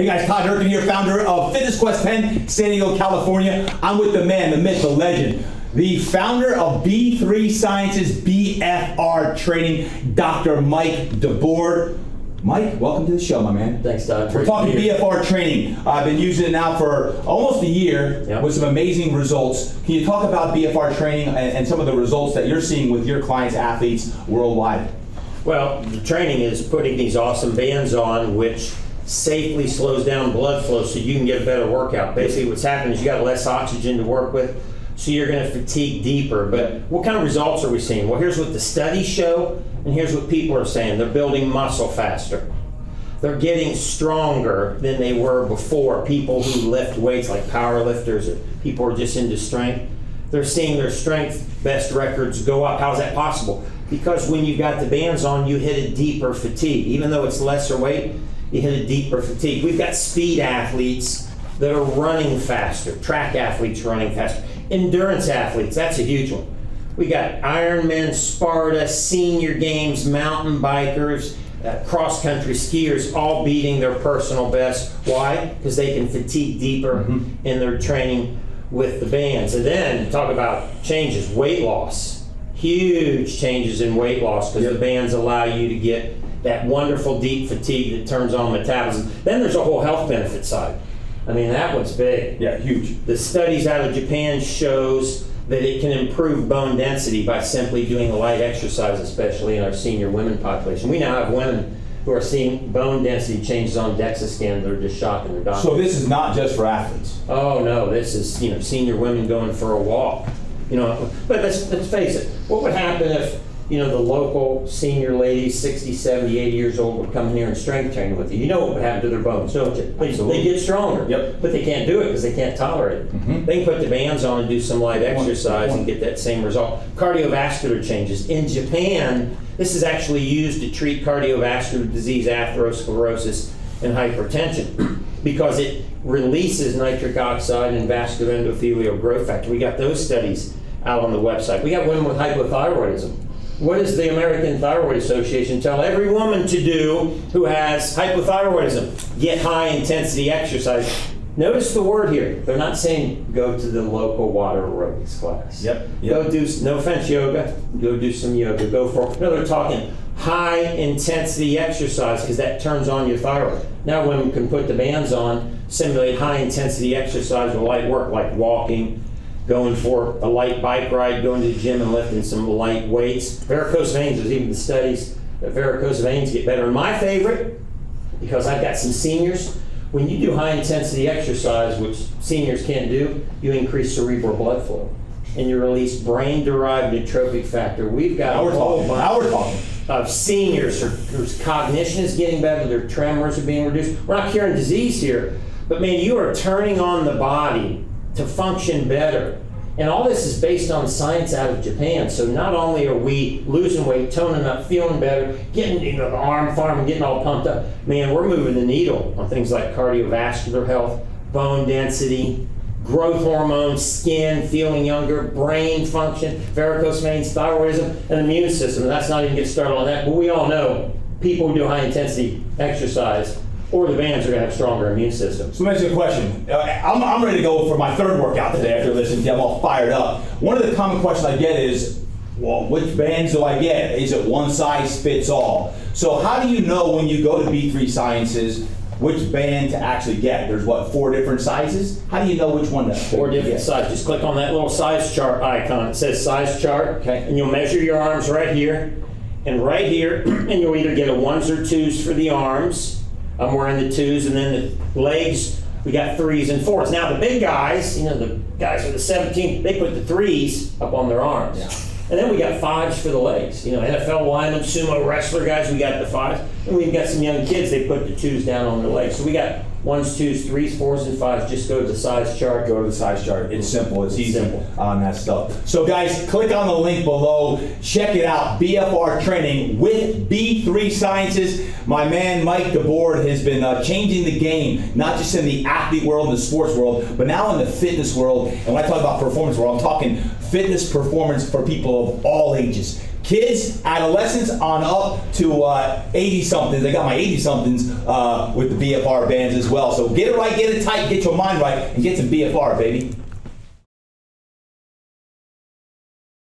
Hey guys, Todd Durkin here, founder of Fitness Quest 10, San Diego, California. I'm with the man, the myth, the legend, the founder of B3 Sciences BFR Training, Dr. Mike DeBord. Mike, welcome to the show, my man. Thanks, Todd. We're talking BFR training. I've been using it now for almost a year Yep. with some amazing results. Can you talk about BFR training and, and some of the results that you're seeing with your clients, athletes worldwide? Well, the training is putting these awesome bands on, which safely slows down blood flow so you can get a better workout. Basically, what's happening is you got less oxygen to work with, so you're going to fatigue deeper. But what kind of results are we seeing? Well, here's what the studies show, and here's what people are saying. They're building muscle faster. They're getting stronger than they were before. People who lift weights, like power lifters or people who are just into strength, they're seeing their strength best records go up. How's that possible? Because when you've got the bands on, you hit a deeper fatigue. Even though it's lesser weight, you hit a deeper fatigue. We've got speed athletes that are running faster, track athletes running faster, endurance athletes, that's a huge one. We got Ironman, Sparta, senior games, mountain bikers, uh, cross country skiers all beating their personal best. Why? Because they can fatigue deeper in their training with the bands. And then talk about changes, weight loss. Huge changes in weight loss because the bands allow you to get that wonderful deep fatigue that turns on metabolism. Then there's a whole health benefit side. I mean, that one's big. Yeah, huge. The studies out of Japan shows that it can improve bone density by simply doing light exercise, especially in our senior women population. We now have women who are seeing bone density changes on DEXA scans that are just shocking their doctors. So this is not just for athletes. Oh no, this is you know senior women going for a walk. You know, but let's let's face it. What would happen if you know the local senior ladies, 60, 70, 80 years old, would come in here and strength train with you? You know what would happen to their bones, don't you? They, they get stronger. Yep. But they can't do it because they can't tolerate it. They can put the bands on and do some light exercise and get that same result. Cardiovascular changes in Japan. This is actually used to treat cardiovascular disease, atherosclerosis, and hypertension because it releases nitric oxide and vascular endothelial growth factor. We got those studies out on the website. We got women with hypothyroidism. What does the American Thyroid Association tell every woman to do who has hypothyroidism? Get high intensity exercise. Notice the word here. They're not saying go to the local water aerobics class. Yep, Go do no offense yoga. Go do some yoga. Go for no. They're talking high intensity exercise because that turns on your thyroid. Now women can put the bands on, simulate high intensity exercise with light work like walking, going for a light bike ride, going to the gym and lifting some light weights. Varicose veins. There's even the studies that varicose veins get better. And my favorite because I've got some seniors. When you do high intensity exercise, which seniors can't do, you increase cerebral blood flow and you release brain derived neurotrophic factor. We've got Now a whole talking. bunch Now we're talking. of seniors whose cognition is getting better, their tremors are being reduced. We're not curing disease here, but man, you are turning on the body to function better. And all this is based on science out of Japan. So not only are we losing weight, toning up, feeling better, getting you know the arm farm, getting all pumped up, man, we're moving the needle on things like cardiovascular health, bone density, growth hormones, skin, feeling younger, brain function, varicose veins, thyroidism, and immune system. And That's not even get started on that, but we all know people who do high intensity exercise or the bands are going to have stronger immune systems. So let me ask you a question. Uh, I'm, I'm ready to go for my third workout today after listening to you. I'm all fired up. One of the common questions I get is, well, which bands do I get? Is it one size fits all? So how do you know when you go to B3 Sciences which band to actually get? There's what, four different sizes? How do you know which one to Four different get? sizes. Just click on that little size chart icon. It says size chart. Okay. And you'll measure your arms right here and right here, and you'll either get a ones or twos for the arms. I'm wearing the twos, and then the legs, we got threes and fours. Now the big guys, you know, the guys with the 17, they put the threes up on their arms. And then we got fives for the legs. You know, NFL linemen, sumo wrestler guys, we got the fives. We've got some young kids, they put the twos down on their legs. So we got ones, twos, threes, fours, and fives. Just go to the size chart. Go to the size chart. It's simple. It's It's easy simple. on that stuff. So guys, click on the link below. Check it out. BFR training with B3 Sciences. My man Mike DeBord has been uh, changing the game, not just in the athlete world and the sports world, but now in the fitness world. And when I talk about performance world, I'm talking fitness performance for people of all ages. Kids, adolescents, on up to uh, 80 somethings. I got my 80 somethings uh, with the BFR bands as well. So get it right, get it tight, get your mind right, and get some BFR, baby.